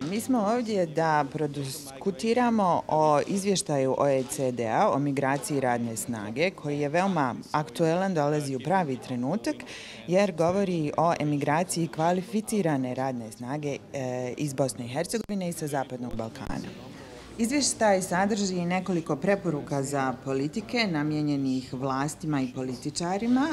Mi smo ovdje da prodiskutiramo o izvještaju OECD-a o migraciji radne snage, koji je veoma aktuelan, dolazi u pravi trenutak, jer govori o emigraciji kvalificirane radne snage eh, iz Bosne i Hercegovine i sa Zapadnog Balkana. Izvještaj sadrži nekoliko preporuka za politike namjenjenih vlastima i političarima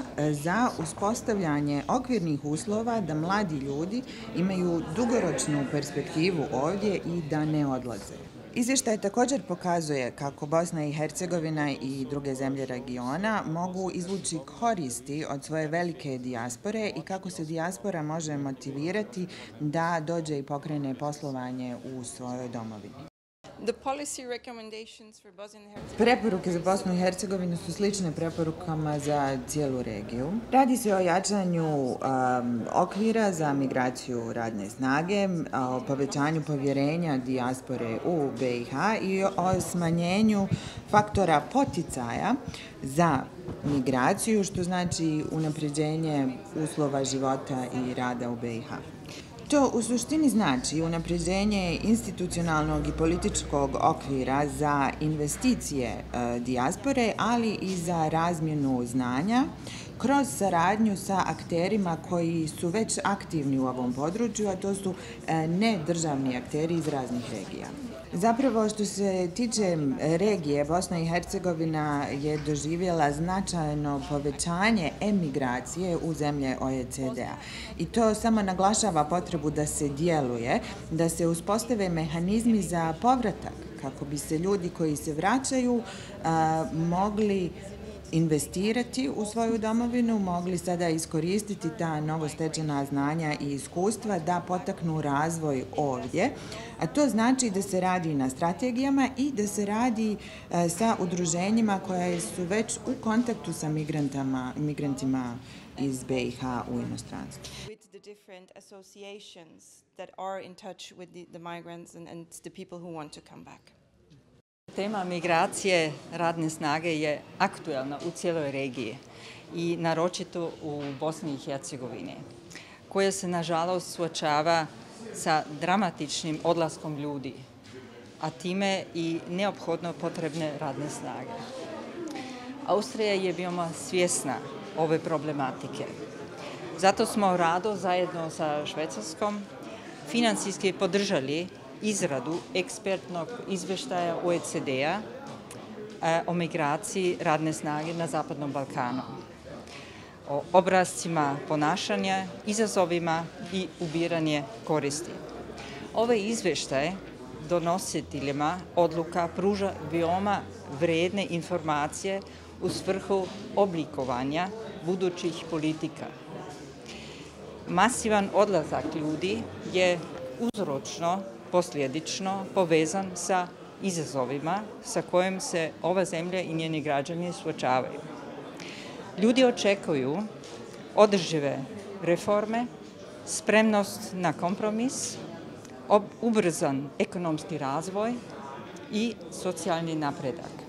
za uspostavljanje okvirnih uslova da mladi ljudi imaju dugoročnu perspektivu ovdje i da ne odlaze. Izvještaj također pokazuje kako Bosna i Hercegovina i druge zemlje regiona mogu izvući koristi od svoje velike dijaspore i kako se dijaspora može motivirati da dođe i pokrene poslovanje u svojoj domovini. Preporuke za Bosnu i Hercegovinu su slične preporukama za cijelu regiju. Radi se o jačanju um, okvira za migraciju radne snage, o povećanju povjerenja dijaspore u BiH i o smanjenju faktora poticaja za migraciju, što znači unapređenje uslova života i rada u BiH. To u suštini znači unapređenje institucionalnog i političkog okvira za investicije e, dijaspore, ali i za razmjenu znanja kroz saradnju sa akterima koji su već aktivni u ovom području, a to su e, nedržavni akteri iz raznih regija. Zapravo što se tiče regije, Bosna i Hercegovina je doživjela značajno povećanje emigracije u zemlje OECD-a. I to samo naglašava potrebu da se djeluje, da se uspostave mehanizmi za povratak kako bi se ljudi koji se vraćaju mogli investirati u svoju domovinu, mogli sada iskoristiti ta novostečena znanja i iskustva da potaknu razvoj ovdje. A to znači da se radi na strategijama i da se radi e, sa udruženjima koja su već u kontaktu sa migrantima iz BiH u inostranstvu. the different associations that are in touch with the, the migrants and, and the people who want to come back. Tema migracije radne snage je aktuelna u cijeloj regiji i naročito u Bosni i Hercegovini, koja se nažalost suočava sa dramatičnim odlaskom ljudi, a time i neophodno potrebne radne snage. Austrija je bioma svjesna ove problematike. Zato smo rado zajedno sa Švecarskom financijski podržali izradu ekspertnog izveštaja OECD-a e, o migraciji radne snage na Zapadnom Balkanu, o obrazcima ponašanja, izazovima i ubiranje koristi. Ove izveštaje donositeljima odluka pruža veoma vredne informacije u svrhu oblikovanja budućih politika. Masivan odlazak ljudi je uzročno posljedično povezan sa izazovima sa kojim se ova zemlja i njeni građani suočavaju. Ljudi očekuju održive reforme, spremnost na kompromis, ubrzan ekonomski razvoj i socijalni napredak.